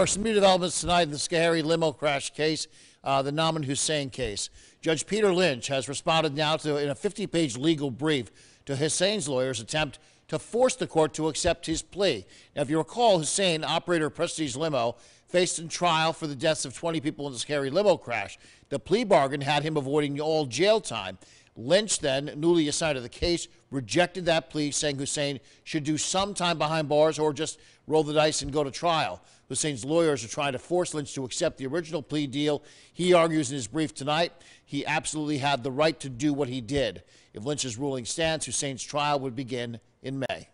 First, new developments tonight in the Schoharie limo crash case, uh, the Nauman Hussain case. Judge Peter Lynch has responded now to, in a 50-page legal brief, to Hussain's lawyer's attempt to force the court to accept his plea. Now, if you recall, Hussain, operator of Prestige Limo, faced in trial for the deaths of 20 people in the Schoharie limo crash. The plea bargain had him avoiding all jail time. Lynch, then newly assigned to the case, rejected that plea, saying Hussain should do some time behind bars or just roll the dice and go to trial. Hussain's lawyers are trying to force Lynch to accept the original plea deal. He argues in his brief tonight he absolutely had the right to do what he did. If Lynch's ruling stands, Hussain's trial would begin in May.